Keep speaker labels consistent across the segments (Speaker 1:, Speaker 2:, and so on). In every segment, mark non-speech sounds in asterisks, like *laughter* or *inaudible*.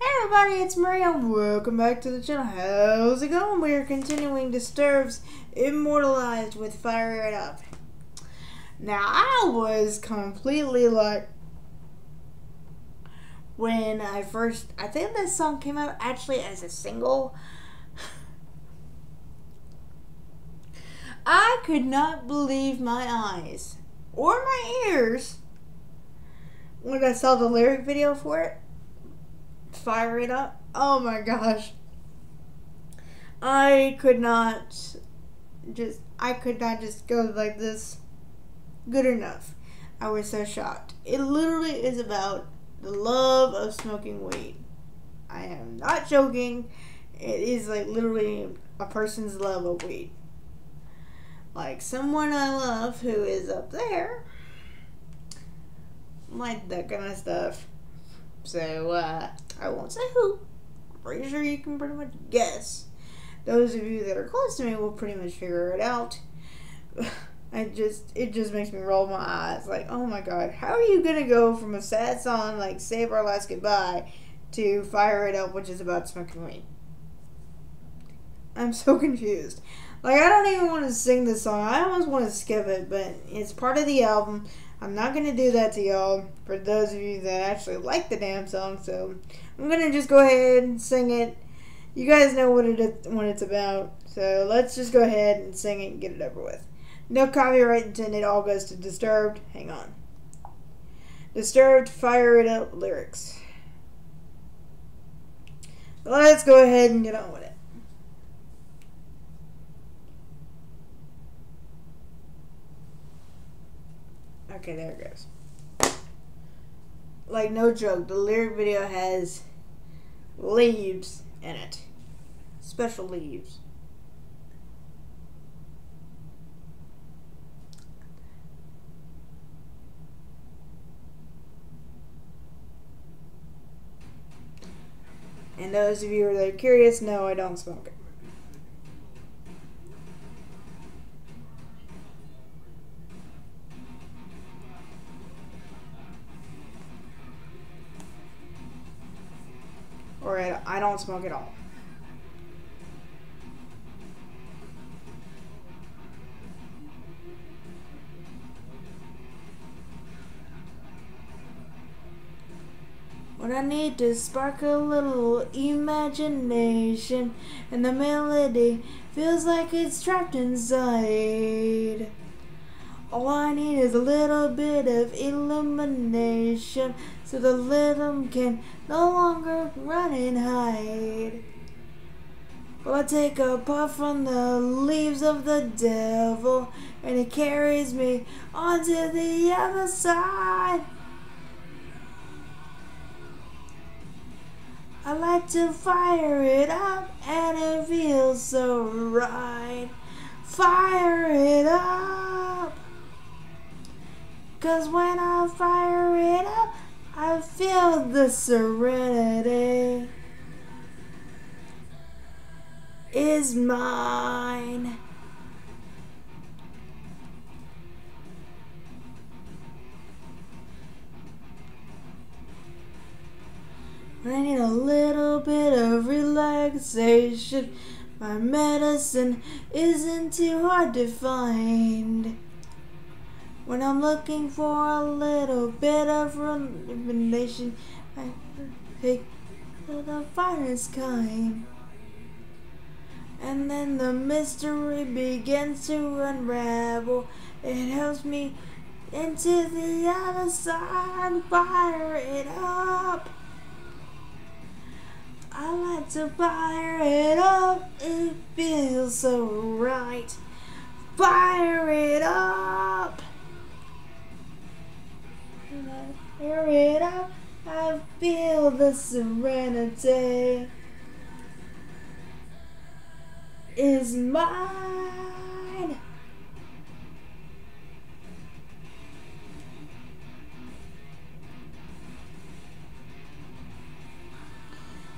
Speaker 1: everybody, it's Maria. Welcome back to the channel. How's it going? We are continuing Disturbed's Immortalized with Fire It Up. Now, I was completely like, when I first, I think this song came out actually as a single. *sighs* I could not believe my eyes or my ears when I saw the lyric video for it fire it up. Oh my gosh. I could not just I could not just go like this good enough. I was so shocked. It literally is about the love of smoking weed. I am not joking. It is like literally a person's love of weed. Like someone I love who is up there. Like that kind of stuff. So, uh, I won't say who. I'm pretty sure you can pretty much guess. Those of you that are close to me will pretty much figure it out. *sighs* I just, it just makes me roll my eyes. Like, oh my god, how are you gonna go from a sad song like Save Our Last Goodbye to Fire It Up, which is about smoking weed? I'm so *laughs* confused. Like, I don't even want to sing this song. I almost want to skip it, but it's part of the album. I'm not going to do that to y'all for those of you that actually like the damn song. So I'm going to just go ahead and sing it. You guys know what it is, what it's about. So let's just go ahead and sing it and get it over with. No copyright intended. All goes to Disturbed. Hang on. Disturbed, fire it up lyrics. Let's go ahead and get on with it. Okay, there it goes. Like, no joke, the lyric video has leaves in it. Special leaves. And those of you who are curious, no, I don't smoke it. Or I don't smoke at all. What I need to spark a little imagination, and the melody feels like it's trapped inside. All I need is a little bit of illumination so the little can no longer run and hide. Well, I take a puff from the leaves of the devil and it carries me onto the other side. I like to fire it up and it feels so right. Fire it Cause when I fire it up, I feel the serenity is mine. I need a little bit of relaxation. My medicine isn't too hard to find. When I'm looking for a little bit of illumination, I pick the finest kind. And then the mystery begins to unravel. It helps me into the other side, fire it up. I like to fire it up, it feels so right. Fire it up. Hear it up, I feel the serenity. Is mine.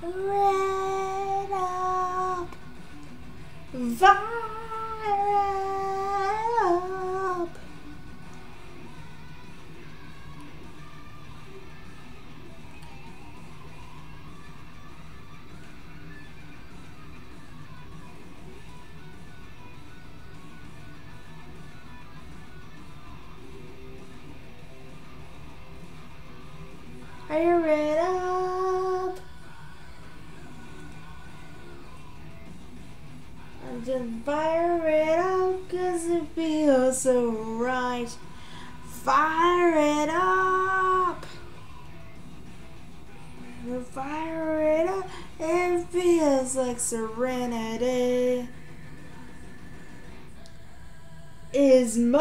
Speaker 1: Red up, Hurry it up. And just fire it up cause it feels so right. Fire it up. Fire it up. It feels like serenity is mine.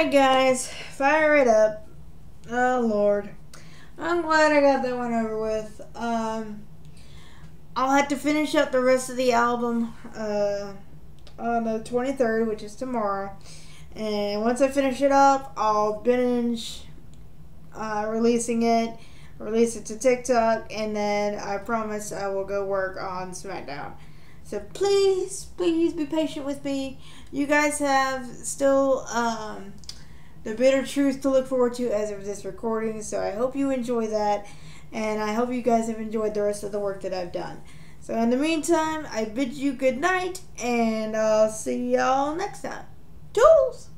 Speaker 1: Alright, guys, fire it up. Oh, Lord. I'm glad I got that one over with. Um, I'll have to finish up the rest of the album uh, on the 23rd, which is tomorrow. And once I finish it up, I'll binge uh, releasing it, release it to TikTok, and then I promise I will go work on SmackDown. So please, please be patient with me. You guys have still um, the bitter truth to look forward to as of this recording. So I hope you enjoy that, and I hope you guys have enjoyed the rest of the work that I've done. So in the meantime, I bid you good night, and I'll see y'all next time. Tools!